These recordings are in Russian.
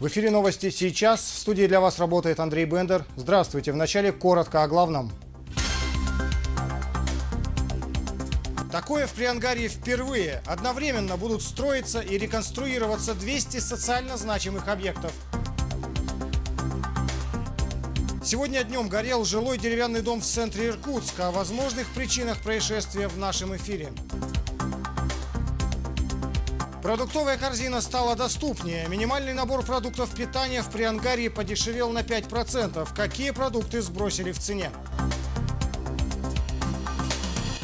В эфире новости сейчас. В студии для вас работает Андрей Бендер. Здравствуйте. Вначале коротко о главном. Такое в Приангарии впервые. Одновременно будут строиться и реконструироваться 200 социально значимых объектов. Сегодня днем горел жилой деревянный дом в центре Иркутска. О возможных причинах происшествия в нашем эфире. Продуктовая корзина стала доступнее. Минимальный набор продуктов питания в Приангарии подешевел на 5%. Какие продукты сбросили в цене?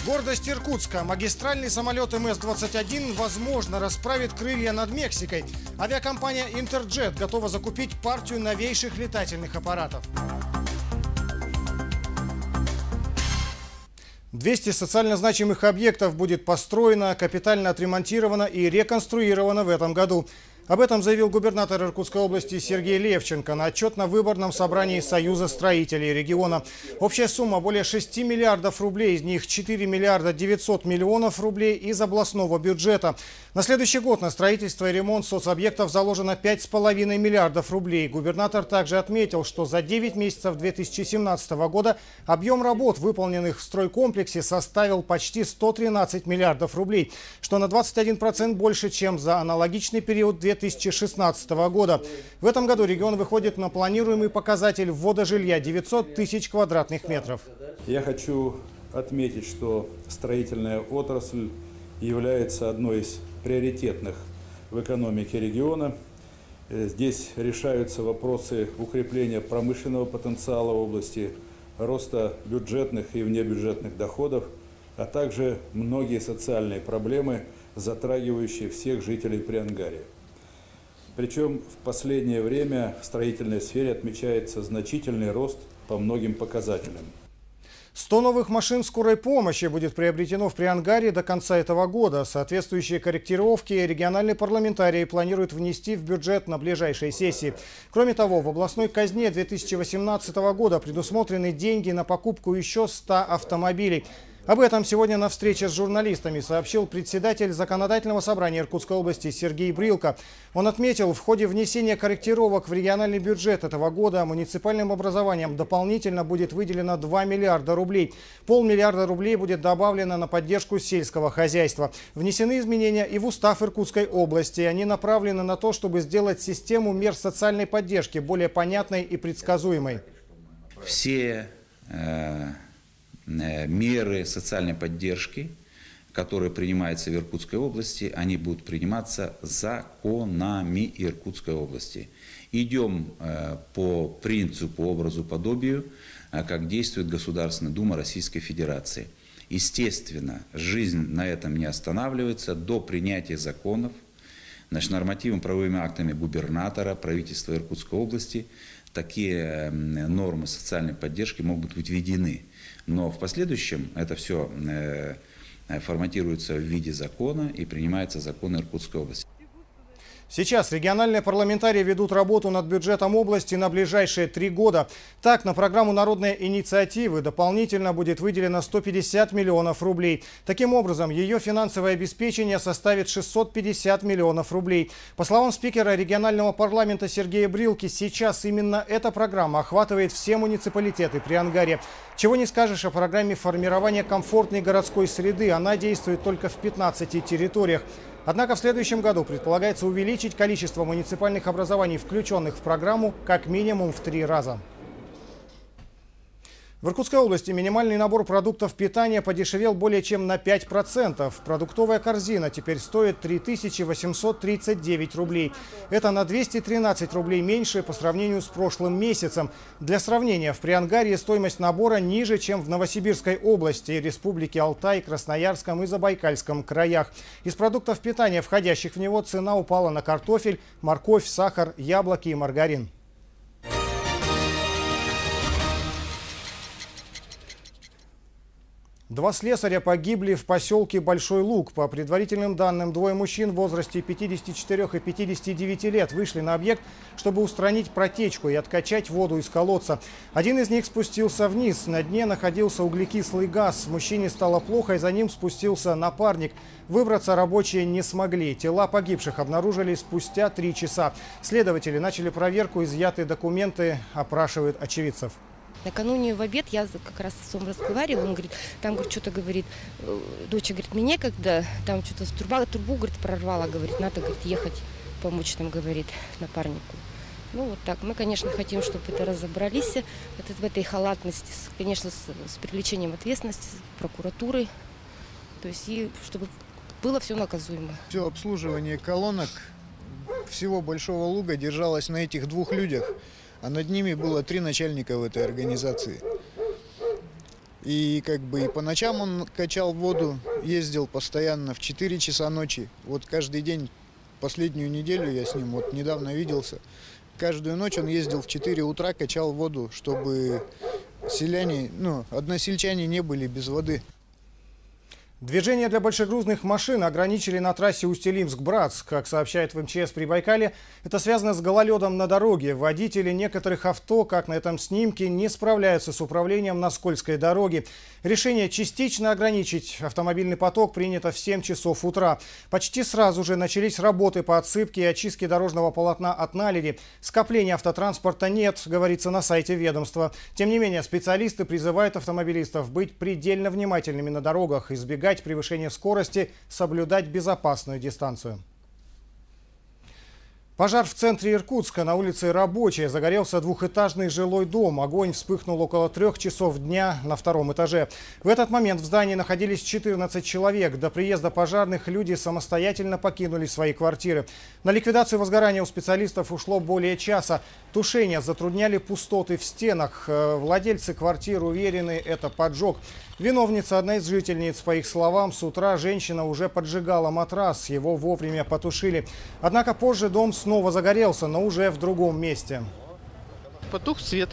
Гордость Иркутска. Магистральный самолет МС-21, возможно, расправит крылья над Мексикой. Авиакомпания «Интерджет» готова закупить партию новейших летательных аппаратов. 200 социально значимых объектов будет построено, капитально отремонтировано и реконструировано в этом году. Об этом заявил губернатор Иркутской области Сергей Левченко на отчетно-выборном собрании Союза строителей региона. Общая сумма более 6 миллиардов рублей, из них 4 миллиарда 900 миллионов рублей из областного бюджета. На следующий год на строительство и ремонт соцобъектов заложено 5,5 миллиардов рублей. Губернатор также отметил, что за 9 месяцев 2017 года объем работ, выполненных в стройкомплексе, составил почти 113 миллиардов рублей, что на 21% больше, чем за аналогичный период 2000 2016 года. В этом году регион выходит на планируемый показатель ввода жилья 900 тысяч квадратных метров. Я хочу отметить, что строительная отрасль является одной из приоритетных в экономике региона. Э, здесь решаются вопросы укрепления промышленного потенциала в области роста бюджетных и внебюджетных доходов, а также многие социальные проблемы, затрагивающие всех жителей Приангария. Причем в последнее время в строительной сфере отмечается значительный рост по многим показателям. 100 новых машин скорой помощи будет приобретено в Приангаре до конца этого года. Соответствующие корректировки региональные парламентарии планируют внести в бюджет на ближайшей сессии. Кроме того, в областной казне 2018 года предусмотрены деньги на покупку еще 100 автомобилей. Об этом сегодня на встрече с журналистами сообщил председатель Законодательного собрания Иркутской области Сергей Брилко. Он отметил, в ходе внесения корректировок в региональный бюджет этого года муниципальным образованием дополнительно будет выделено 2 миллиарда рублей. Полмиллиарда рублей будет добавлено на поддержку сельского хозяйства. Внесены изменения и в устав Иркутской области. Они направлены на то, чтобы сделать систему мер социальной поддержки более понятной и предсказуемой. Все э меры социальной поддержки, которые принимаются в Иркутской области, они будут приниматься законами Иркутской области. Идем э, по принципу, образу, подобию, э, как действует Государственная Дума Российской Федерации. Естественно, жизнь на этом не останавливается до принятия законов, значит, нормативными правовыми актами губернатора, правительства Иркутской области такие нормы социальной поддержки могут быть введены. Но в последующем это все э, форматируется в виде закона и принимается закон Иркутской области. Сейчас региональные парламентарии ведут работу над бюджетом области на ближайшие три года. Так, на программу народной инициативы дополнительно будет выделено 150 миллионов рублей. Таким образом, ее финансовое обеспечение составит 650 миллионов рублей. По словам спикера регионального парламента Сергея Брилки, сейчас именно эта программа охватывает все муниципалитеты при Ангаре. Чего не скажешь о программе формирования комфортной городской среды. Она действует только в 15 территориях. Однако в следующем году предполагается увеличить количество муниципальных образований, включенных в программу, как минимум в три раза. В Иркутской области минимальный набор продуктов питания подешевел более чем на 5%. Продуктовая корзина теперь стоит 3839 рублей. Это на 213 рублей меньше по сравнению с прошлым месяцем. Для сравнения, в Приангарии стоимость набора ниже, чем в Новосибирской области, Республике Алтай, Красноярском и Забайкальском краях. Из продуктов питания, входящих в него, цена упала на картофель, морковь, сахар, яблоки и маргарин. Два слесаря погибли в поселке Большой Луг. По предварительным данным, двое мужчин в возрасте 54 и 59 лет вышли на объект, чтобы устранить протечку и откачать воду из колодца. Один из них спустился вниз. На дне находился углекислый газ. Мужчине стало плохо, и за ним спустился напарник. Выбраться рабочие не смогли. Тела погибших обнаружили спустя три часа. Следователи начали проверку, изъятые документы опрашивают очевидцев. Накануне в обед я как раз с отцом разговаривала, он говорит, там, говорит, что-то, говорит, э, доча, говорит, мне некогда, там что-то труба, трубу, говорит, прорвала, говорит, надо, говорит, ехать помочь нам, говорит, напарнику. Ну, вот так. Мы, конечно, хотим, чтобы это разобрались, это, в этой халатности, конечно, с, с привлечением ответственности, прокуратуры, то есть, и чтобы было все наказуемо. Все обслуживание колонок всего Большого Луга держалось на этих двух людях – а над ними было три начальника в этой организации. И как бы и по ночам он качал воду, ездил постоянно в 4 часа ночи. Вот каждый день, последнюю неделю я с ним вот недавно виделся. Каждую ночь он ездил в 4 утра, качал воду, чтобы селяне, ну, односельчане не были без воды. Движение для большегрузных машин ограничили на трассе Усть-Илимск-Братск. Как сообщает в МЧС при Байкале, это связано с гололедом на дороге. Водители некоторых авто, как на этом снимке, не справляются с управлением на скользкой дороге. Решение частично ограничить автомобильный поток принято в 7 часов утра. Почти сразу же начались работы по отсыпке и очистке дорожного полотна от наледи. Скопления автотранспорта нет, говорится на сайте ведомства. Тем не менее, специалисты призывают автомобилистов быть предельно внимательными на дорогах, избегать избегать превышения скорости, соблюдать безопасную дистанцию. Пожар в центре Иркутска на улице Рабочая. Загорелся двухэтажный жилой дом. Огонь вспыхнул около трех часов дня на втором этаже. В этот момент в здании находились 14 человек. До приезда пожарных люди самостоятельно покинули свои квартиры. На ликвидацию возгорания у специалистов ушло более часа. Тушение затрудняли пустоты в стенах. Э, владельцы квартир уверены, это поджог. Виновница, одна из жительниц, по их словам, с утра женщина уже поджигала матрас, его вовремя потушили. Однако позже дом снова загорелся, но уже в другом месте. Потух свет.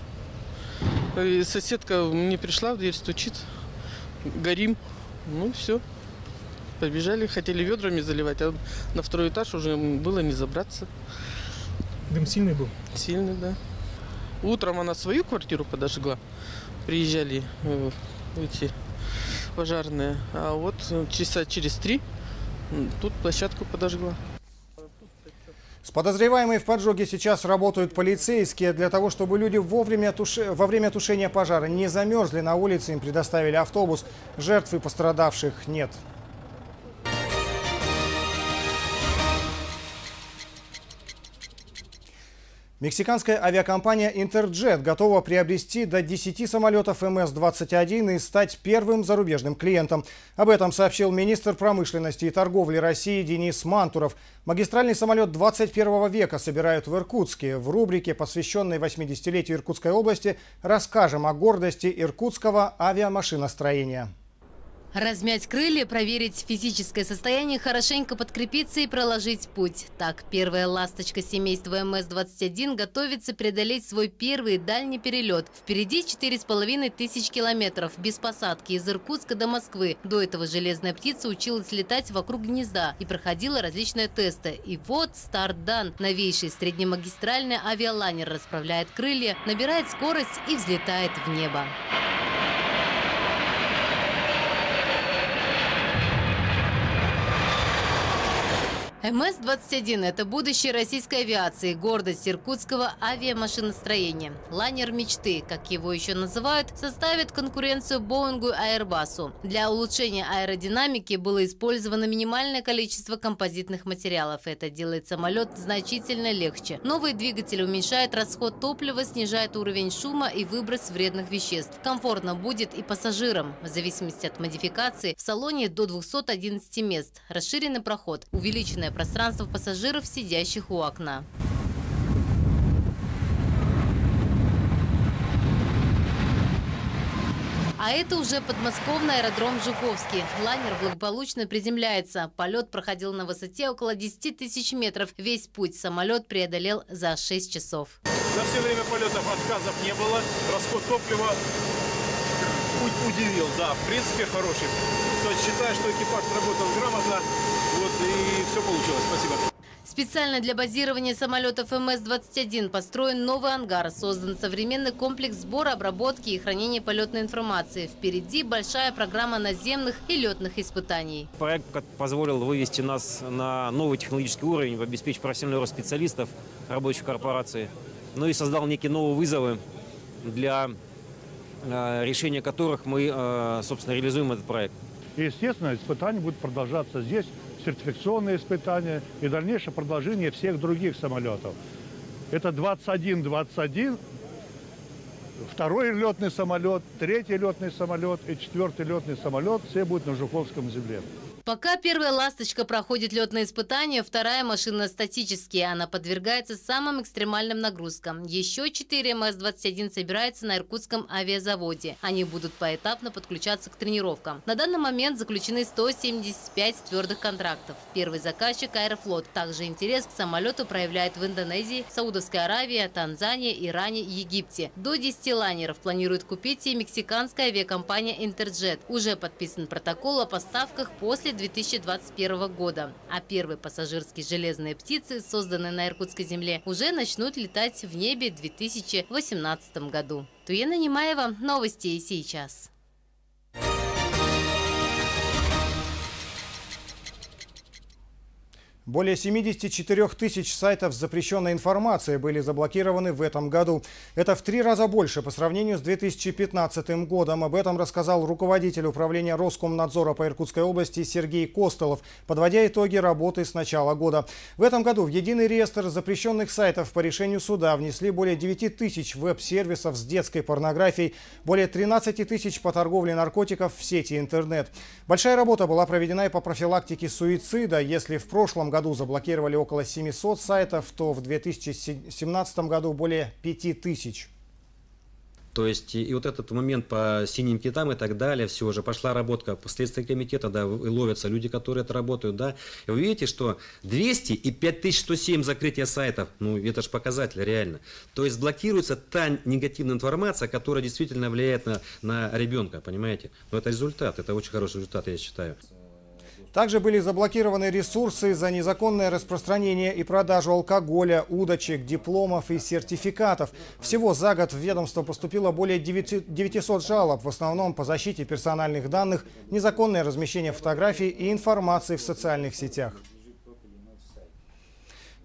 И соседка мне пришла в дверь, стучит. Горим. Ну, все. Побежали, хотели ведрами заливать, а на второй этаж уже было не забраться. Дым сильный был? Сильный, да. Утром она свою квартиру подожгла. Приезжали э, эти пожарные. А вот часа через три тут площадку подожгла. С подозреваемой в поджоге сейчас работают полицейские. Для того, чтобы люди вовремя туше... во время тушения пожара не замерзли на улице, им предоставили автобус. Жертв и пострадавших нет. Мексиканская авиакомпания Interjet готова приобрести до 10 самолетов МС-21 и стать первым зарубежным клиентом. Об этом сообщил министр промышленности и торговли России Денис Мантуров. Магистральный самолет 21 века собирают в Иркутске. В рубрике, посвященной 80-летию Иркутской области, расскажем о гордости иркутского авиамашиностроения. Размять крылья, проверить физическое состояние, хорошенько подкрепиться и проложить путь. Так, первая ласточка семейства МС-21 готовится преодолеть свой первый дальний перелет. Впереди 4,5 тысяч километров, без посадки, из Иркутска до Москвы. До этого железная птица училась летать вокруг гнезда и проходила различные тесты. И вот старт дан. Новейший среднемагистральный авиалайнер расправляет крылья, набирает скорость и взлетает в небо. МС-21 – это будущее российской авиации, гордость иркутского авиамашиностроения. Лайнер мечты, как его еще называют, составит конкуренцию Боингу и Airbus. Для улучшения аэродинамики было использовано минимальное количество композитных материалов. Это делает самолет значительно легче. Новый двигатель уменьшает расход топлива, снижает уровень шума и выброс вредных веществ. Комфортно будет и пассажирам. В зависимости от модификации в салоне до 211 мест. Расширенный проход, увеличенная пространство пассажиров, сидящих у окна. А это уже подмосковный аэродром Жуковский. Лайнер благополучно приземляется. Полет проходил на высоте около 10 тысяч метров. Весь путь самолет преодолел за 6 часов. За все время полетов отказов не было. Расход топлива удивил, да, в принципе, хороший. То есть считаю, что экипаж сработал грамотно, вот, и все получилось. Спасибо. Специально для базирования самолетов МС-21 построен новый ангар. Создан современный комплекс сбора, обработки и хранения полетной информации. Впереди большая программа наземных и летных испытаний. Проект позволил вывести нас на новый технологический уровень, обеспечить профессиональный рост специалистов рабочих корпораций. Ну и создал некие новые вызовы для э, решения которых мы, э, собственно, реализуем этот проект. естественно, испытания будут продолжаться здесь, сертификационные испытания и дальнейшее продолжение всех других самолетов. Это 21-21, второй летный самолет, третий летный самолет и четвертый летный самолет. Все будут на Жуковском земле. Пока первая «Ласточка» проходит летные испытания, вторая машина статические. Она подвергается самым экстремальным нагрузкам. Еще четыре МС-21 собираются на Иркутском авиазаводе. Они будут поэтапно подключаться к тренировкам. На данный момент заключены 175 твердых контрактов. Первый заказчик – Аэрофлот. Также интерес к самолету проявляет в Индонезии, Саудовской Аравии, Танзании, Иране и Египте. До 10 лайнеров планирует купить и мексиканская авиакомпания «Интерджет». Уже подписан протокол о поставках после 2021 года. А первые пассажирские железные птицы, созданные на Иркутской земле, уже начнут летать в небе в 2018 году. Туена Немаева. Новости сейчас. Более 74 тысяч сайтов с запрещенной информацией были заблокированы в этом году. Это в три раза больше по сравнению с 2015 годом. Об этом рассказал руководитель управления Роскомнадзора по Иркутской области Сергей Костолов, подводя итоги работы с начала года. В этом году в единый реестр запрещенных сайтов по решению суда внесли более 9 тысяч веб-сервисов с детской порнографией, более 13 тысяч по торговле наркотиков в сети интернет. Большая работа была проведена и по профилактике суицида. Если в прошлом году заблокировали около 700 сайтов, то в 2017 году более 5000. То есть и вот этот момент по синим китам и так далее, все уже пошла работа по Следственного комитета, да, и ловятся люди, которые это работают, да. И вы видите, что 200 и 5107 закрытия сайтов, ну это же показатель реально. То есть блокируется та негативная информация, которая действительно влияет на, на ребенка, понимаете. Но это результат, это очень хороший результат, я считаю. Также были заблокированы ресурсы за незаконное распространение и продажу алкоголя, удочек, дипломов и сертификатов. Всего за год в ведомство поступило более 900 жалоб, в основном по защите персональных данных, незаконное размещение фотографий и информации в социальных сетях.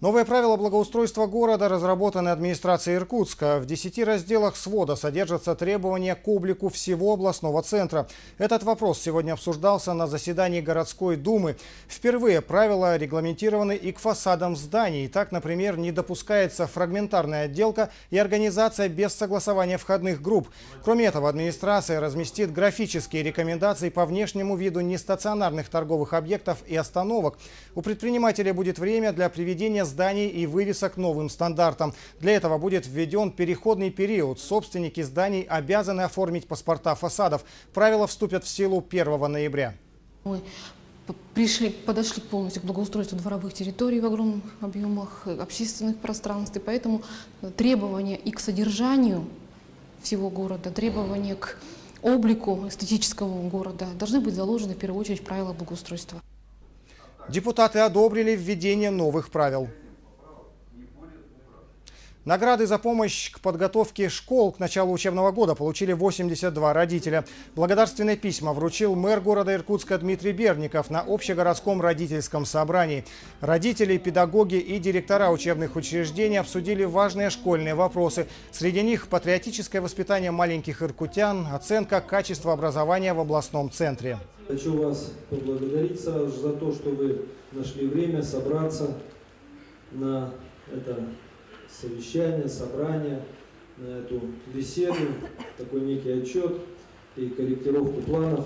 Новые правила благоустройства города разработаны администрацией Иркутска. В 10 разделах свода содержатся требования к облику всего областного центра. Этот вопрос сегодня обсуждался на заседании городской думы. Впервые правила регламентированы и к фасадам зданий. Так, например, не допускается фрагментарная отделка и организация без согласования входных групп. Кроме этого, администрация разместит графические рекомендации по внешнему виду нестационарных торговых объектов и остановок. У предпринимателя будет время для приведения зданий и вывесок новым стандартам. Для этого будет введен переходный период. Собственники зданий обязаны оформить паспорта фасадов. Правила вступят в силу 1 ноября. Мы пришли, подошли полностью к благоустройству дворовых территорий в огромных объемах общественных пространств. И поэтому требования и к содержанию всего города, требования к облику эстетического города должны быть заложены в первую очередь в правила благоустройства. Депутаты одобрили введение новых правил. Награды за помощь к подготовке школ к началу учебного года получили 82 родителя. Благодарственные письма вручил мэр города Иркутска Дмитрий Берников на общегородском родительском собрании. Родители, педагоги и директора учебных учреждений обсудили важные школьные вопросы. Среди них патриотическое воспитание маленьких иркутян, оценка качества образования в областном центре. Хочу вас поблагодарить сразу же за то, что вы нашли время собраться на это совещание, собрание, на эту беседу, такой некий отчет и корректировку планов,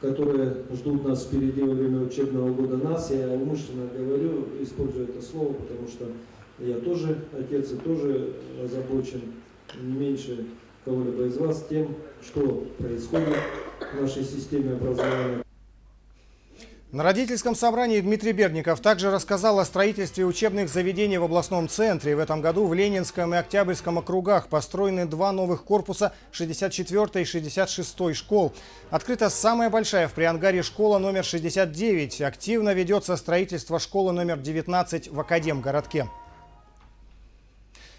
которые ждут нас впереди во время учебного года нас. Я умышленно говорю, использую это слово, потому что я тоже отец и тоже озабочен не меньше кого-либо из вас тем, что происходит в нашей системе образования. На родительском собрании Дмитрий Берников также рассказал о строительстве учебных заведений в областном центре. В этом году в Ленинском и Октябрьском округах построены два новых корпуса 64 и 66 школ. Открыта самая большая в Приангаре школа номер 69. Активно ведется строительство школы номер 19 в Академгородке.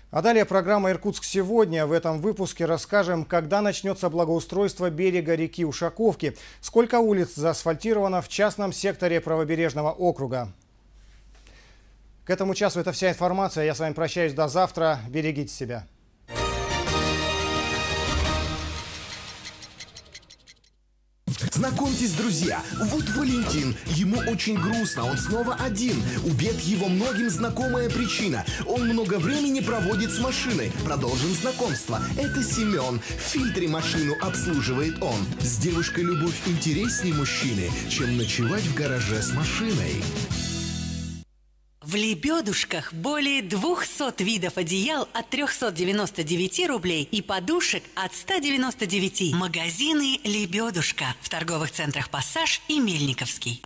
А далее программа «Иркутск сегодня». В этом выпуске расскажем, когда начнется благоустройство берега реки Ушаковки, сколько улиц заасфальтировано в частном секторе правобережного округа. К этому часу это вся информация. Я с вами прощаюсь до завтра. Берегите себя. Знакомьтесь, друзья, вот Валентин. Ему очень грустно, он снова один. Убед его многим знакомая причина. Он много времени проводит с машиной. Продолжим знакомство. Это Семен. В фильтре машину обслуживает он. С девушкой любовь интереснее мужчины, чем ночевать в гараже с машиной. В «Лебедушках» более 200 видов одеял от 399 рублей и подушек от 199. Магазины «Лебедушка» в торговых центрах «Пассаж» и «Мельниковский».